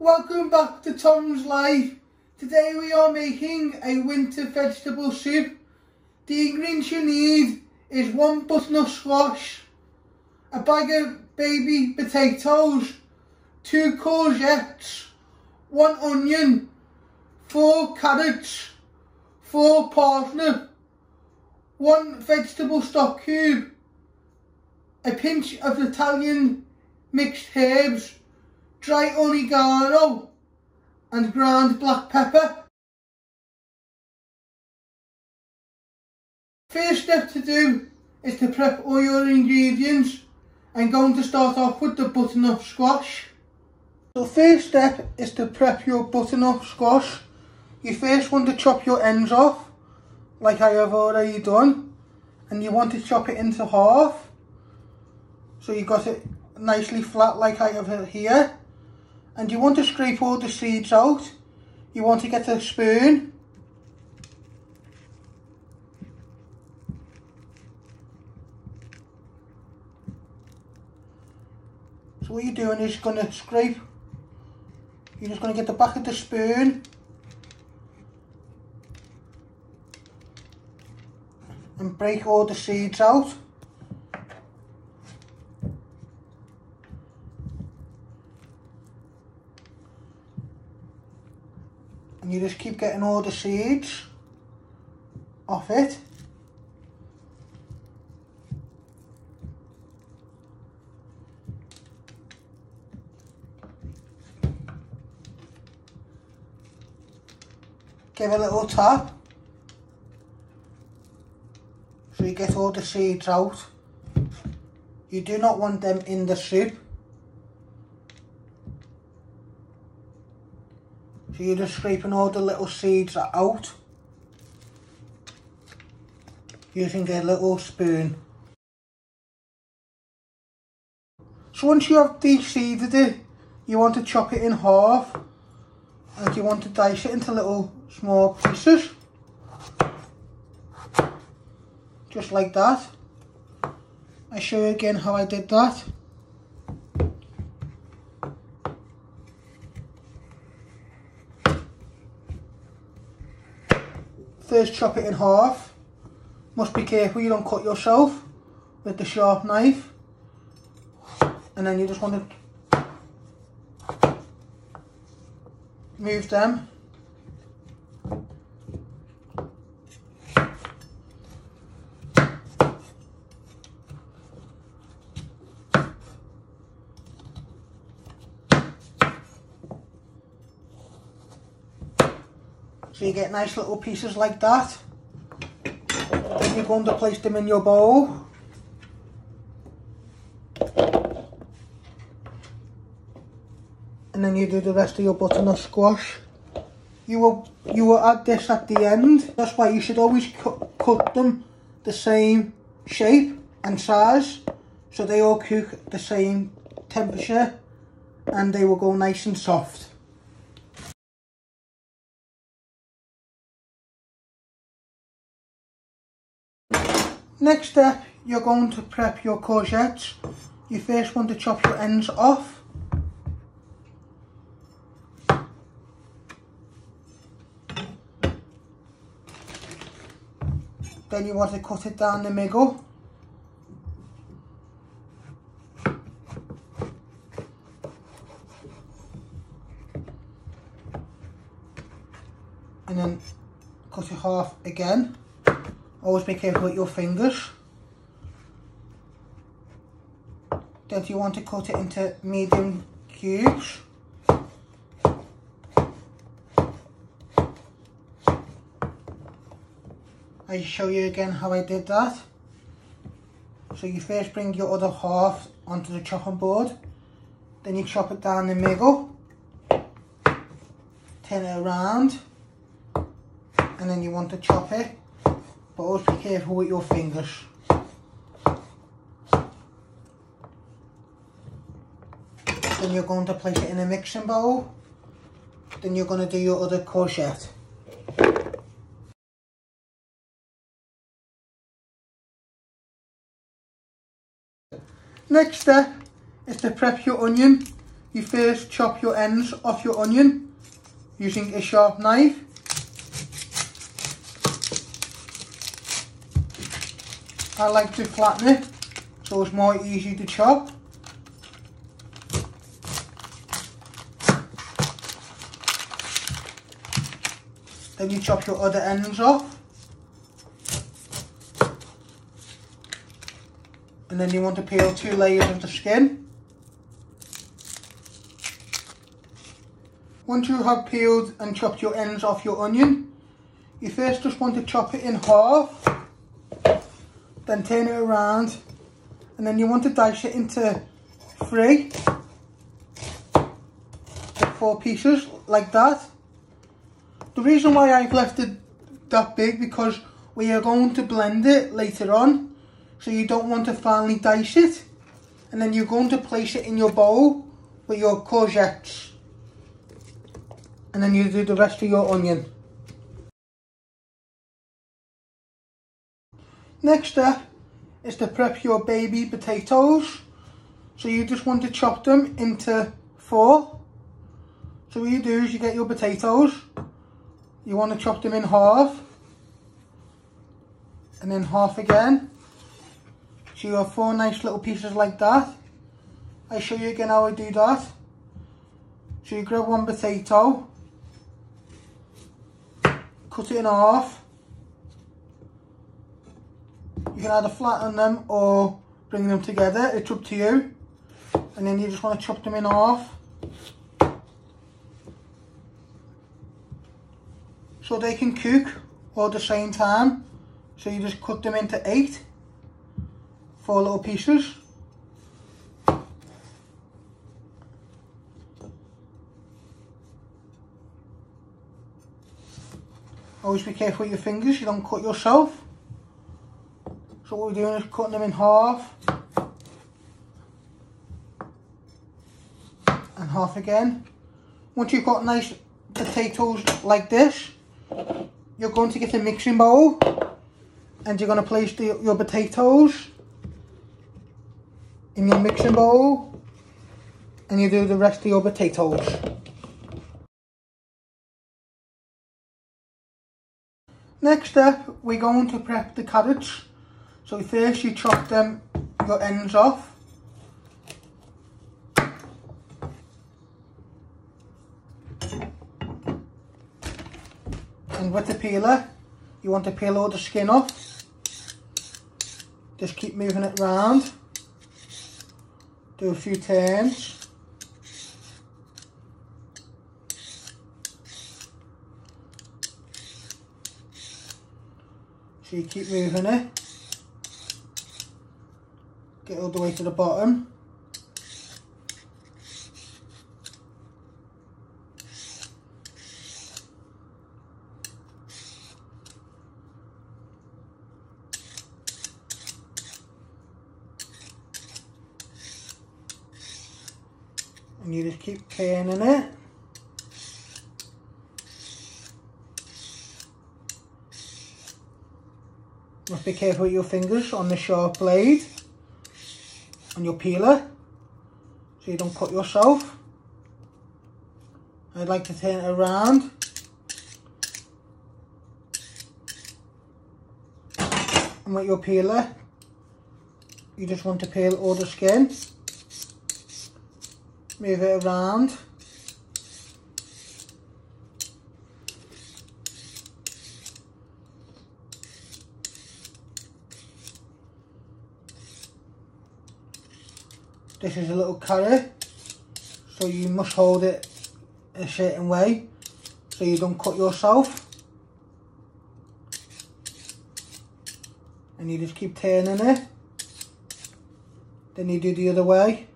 Welcome back to Tom's Life. Today we are making a winter vegetable soup. The ingredients you need is one butternut squash, a bag of baby potatoes, two courgettes, one onion, four carrots, four parsnip, one vegetable stock cube, a pinch of Italian mixed herbs, dry oregano and ground black pepper. First step to do is to prep all your ingredients. I'm going to start off with the butternut squash. So first step is to prep your butternut squash. You first want to chop your ends off, like I have already done. And you want to chop it into half. So you got it nicely flat like I have here. And you want to scrape all the seeds out. You want to get a spoon. So what you're doing is going to scrape. You're just going to get the back of the spoon. And break all the seeds out. and you just keep getting all the seeds off it. Give a little tap. So you get all the seeds out. You do not want them in the soup So you're just scraping all the little seeds out using a little spoon. So once you have de-seeded it, you want to chop it in half and you want to dice it into little small pieces. Just like that. I show you again how I did that. First chop it in half. Must be careful you don't cut yourself with the sharp knife. And then you just want to move them So you get nice little pieces like that. Then you're going to place them in your bowl. And then you do the rest of your butternut squash. You will you will add this at the end. That's why you should always cut, cut them the same shape and size so they all cook the same temperature and they will go nice and soft. Next step, you're going to prep your courgettes. You first want to chop your ends off. Then you want to cut it down the middle. And then cut it half again. Always be careful with your fingers. Then you want to cut it into medium cubes. I show you again how I did that. So you first bring your other half onto the chopping board. Then you chop it down the middle. Turn it around. And then you want to chop it but always be careful with your fingers. Then you're going to place it in a mixing bowl. Then you're going to do your other courgette. Next step is to prep your onion. you first chop your ends off your onion using a sharp knife. I like to flatten it so it's more easy to chop. Then you chop your other ends off. And then you want to peel two layers of the skin. Once you have peeled and chopped your ends off your onion, you first just want to chop it in half, then turn it around, and then you want to dice it into three, four pieces, like that. The reason why I've left it that big, because we are going to blend it later on, so you don't want to finely dice it, and then you're going to place it in your bowl with your courgettes and then you do the rest of your onion. Next step is to prep your baby potatoes. So you just want to chop them into four. So what you do is you get your potatoes, you want to chop them in half, and then half again. So you have four nice little pieces like that. I show you again how I do that. So you grab one potato, cut it in half. You can either flatten them or bring them together, it's up to you. And then you just want to chop them in half. So they can cook all at the same time. So you just cut them into eight, four little pieces. Always be careful with your fingers, you don't cut yourself. So what we're doing is cutting them in half. And half again. Once you've got nice potatoes like this, you're going to get a mixing bowl and you're going to place the, your potatoes in your mixing bowl and you do the rest of your potatoes. Next up, we're going to prep the carrots. So first you chop them, your ends off. And with the peeler, you want to peel all the skin off. Just keep moving it round. Do a few turns. So you keep moving it. Get all the way to the bottom. And you just keep turning it. Must be careful with your fingers on the sharp blade on your peeler so you don't cut yourself. I'd like to turn it around. And with your peeler, you just want to peel all the skin. Move it around. This is a little carrot, so you must hold it a certain way so you don't cut yourself. And you just keep turning it. Then you do the other way.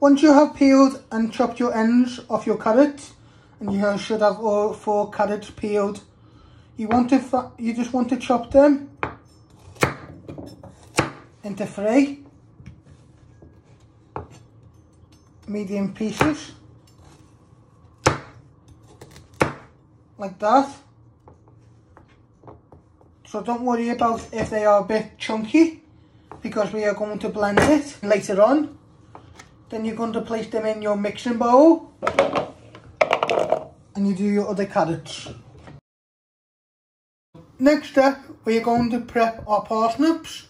Once you have peeled and chopped your ends off your carrot, and you should have all four carrots peeled, You want to, you just want to chop them into three medium pieces like that. So don't worry about if they are a bit chunky because we are going to blend it later on then you're going to place them in your mixing bowl. And you do your other carrots. Next step we are going to prep our parsnips.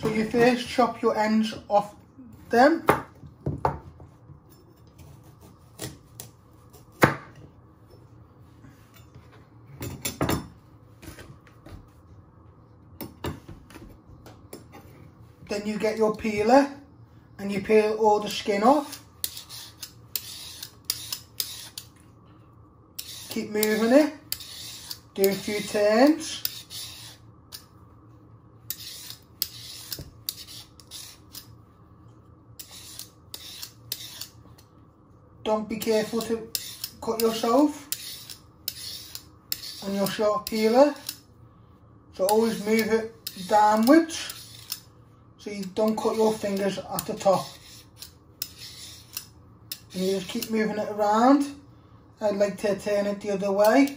So you first chop your ends off them. Then you get your peeler and you peel all the skin off. Keep moving it. Do a few turns. don't be careful to cut yourself on your sharp peeler so always move it downwards so you don't cut your fingers at the top and you just keep moving it around I'd like to turn it the other way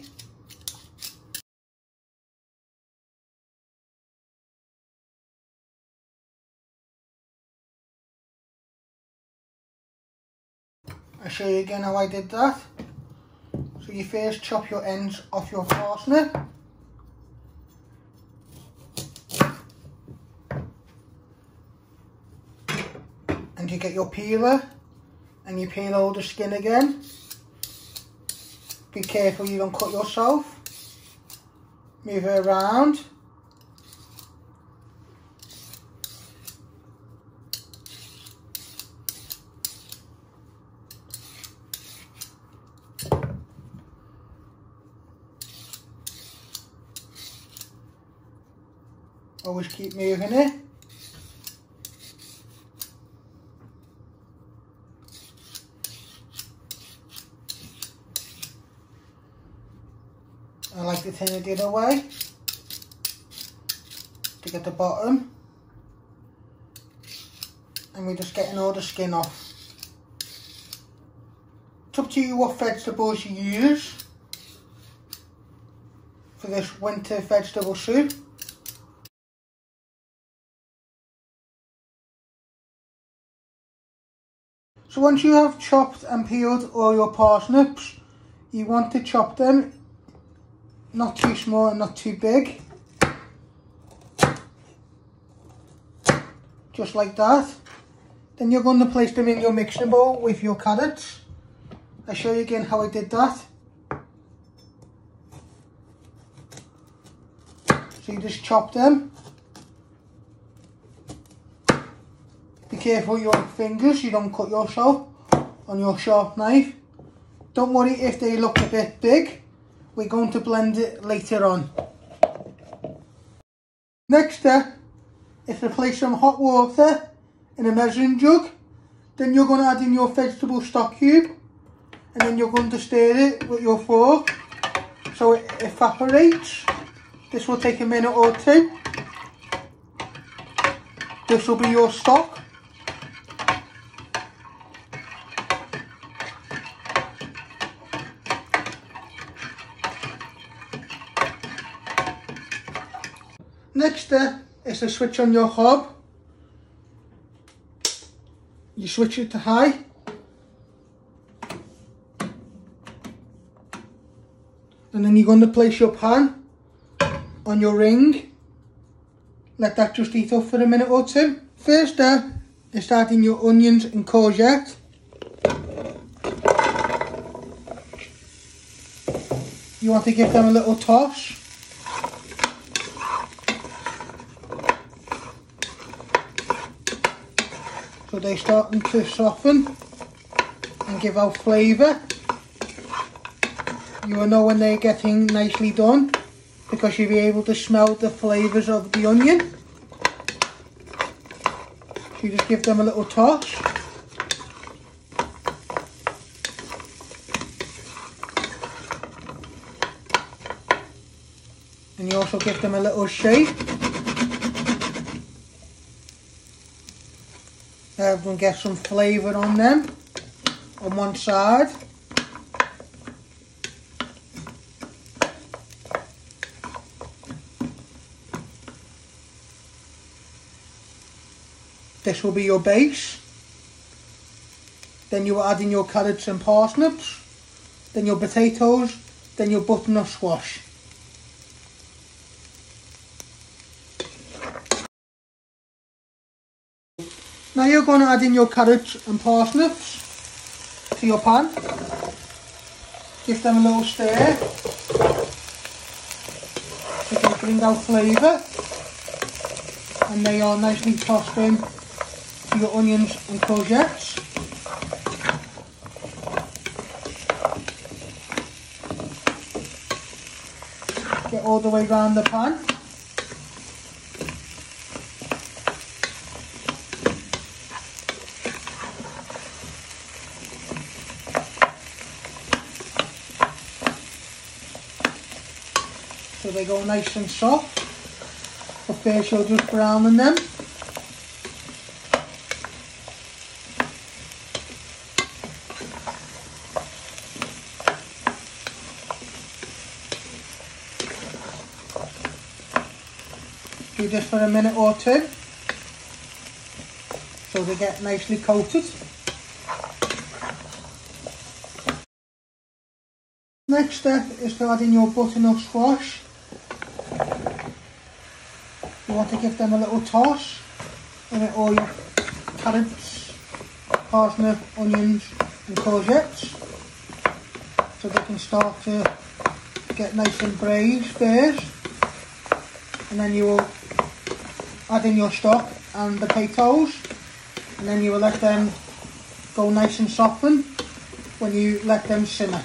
I'll show you again how I did that. So you first chop your ends off your parsnip. And you get your peeler and you peel all the skin again. Be careful you don't cut yourself. Move it around. Always keep moving it. I like to turn it the other way to get the bottom and we're just getting all the skin off. It's up to you what vegetables you use for this winter vegetable soup. So once you have chopped and peeled all your parsnips, you want to chop them not too small and not too big. Just like that. Then you're going to place them in your mixing bowl with your carrots. I'll show you again how I did that. So you just chop them Be careful your fingers, you don't cut yourself on your sharp knife. Don't worry if they look a bit big, we're going to blend it later on. Next eh, step is to place some hot water in a measuring jug. Then you're going to add in your vegetable stock cube and then you're going to stir it with your fork so it evaporates. This will take a minute or two. This will be your stock. Next step is to switch on your hob. You switch it to high. And then you're going to place your pan on your ring. Let that just heat up for a minute or two. First uh, step is adding your onions and courgette. You want to give them a little toss. So they're starting to soften and give out flavour. You will know when they're getting nicely done because you'll be able to smell the flavours of the onion. So you just give them a little toss. And you also give them a little shake. Everyone get some flavour on them on one side. This will be your base. Then you add in your carrots and parsnips. Then your potatoes. Then your butternut squash. You're going to add in your carrots and parsnips to your pan. Give them a little stir. They bring out flavour. And they are nicely tossed in to your onions and courgettes. Get all the way around the pan. They go nice and soft. But first you're just browning them. Do this for a minute or two so they get nicely coated. Next step is to add in your butternut squash. You want to give them a little toss in it all your carrots, parsnip, onions and courgettes so they can start to get nice and braised first and then you will add in your stock and the potatoes and then you will let them go nice and soften when you let them simmer.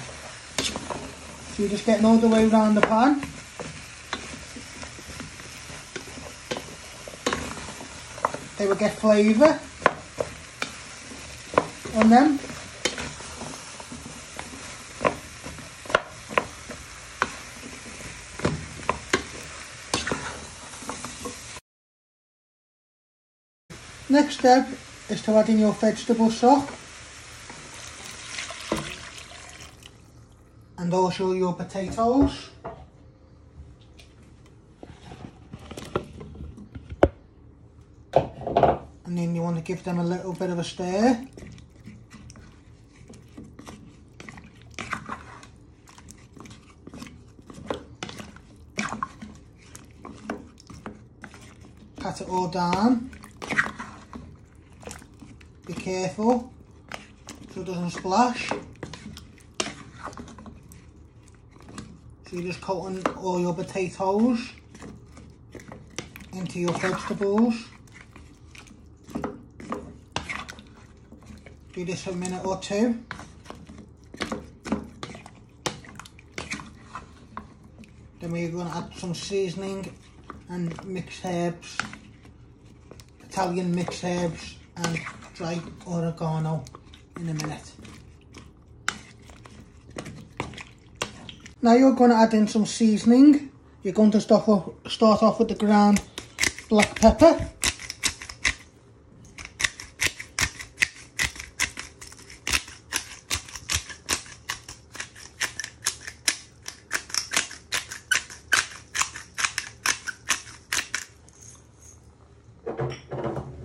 So you're just getting all the way around the pan. They will get flavour on them. Next step is to add in your vegetable stock and also your potatoes. You want to give them a little bit of a stir. Pat it all down. Be careful so it doesn't splash. So you're just coating all your potatoes into your vegetables. Do this a minute or two. Then we're going to add some seasoning and mixed herbs, Italian mixed herbs and dry oregano in a minute. Now you're going to add in some seasoning. You're going to start off with the ground black pepper.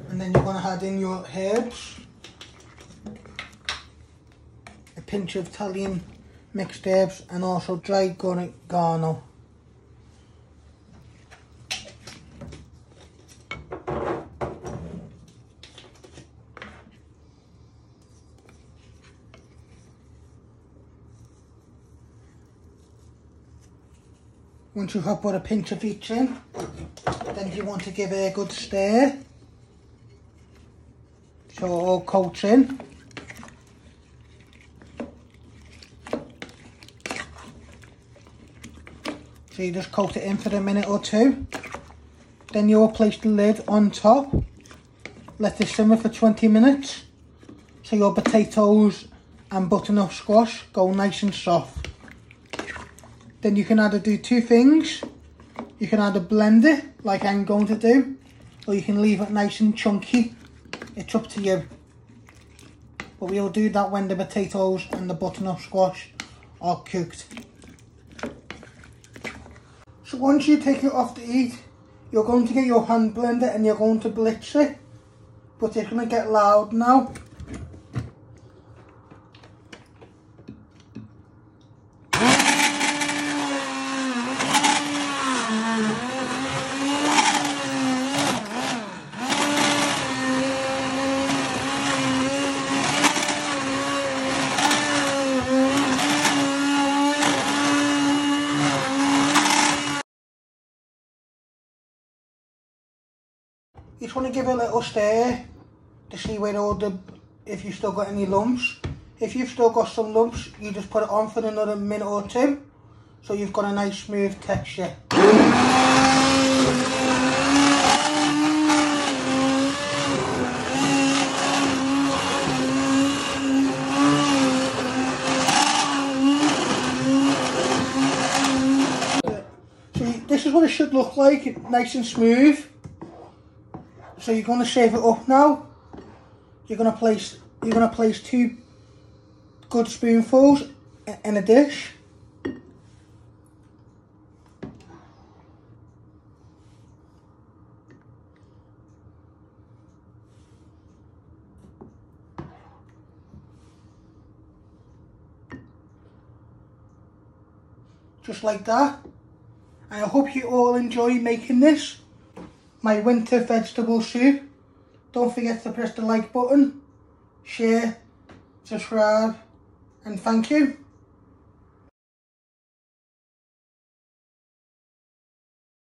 And then you're going to add in your herbs. A pinch of Italian mixed herbs and also dried oregano. Once you have put a pinch of each in, then you want to give it a good stir. So it all coats in. So you just coat it in for a minute or two. Then you'll place the lid on top. Let it simmer for 20 minutes. So your potatoes and butternut squash go nice and soft. Then you can either do two things. You can either blend it, like I'm going to do, or you can leave it nice and chunky. It's up to you. But we'll do that when the potatoes and the butternut squash are cooked. So once you take it off the heat, you're going to get your hand blender and you're going to blitz it. But it's going to get loud now. You just want little stir to see where all the, if you've still got any lumps. If you've still got some lumps, you just put it on for another minute or two. So you've got a nice smooth texture. This is what it should look like, nice and smooth. So you're going to shave it up now. You're going to place you're going to place two good spoonfuls in a dish. Just like that. And I hope you all enjoy making this my winter vegetable soup. Don't forget to press the like button, share, subscribe, and thank you.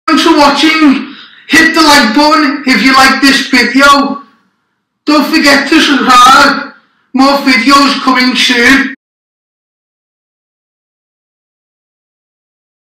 Thanks for watching. Hit the like button if you like this video. Don't forget to subscribe. More videos coming soon.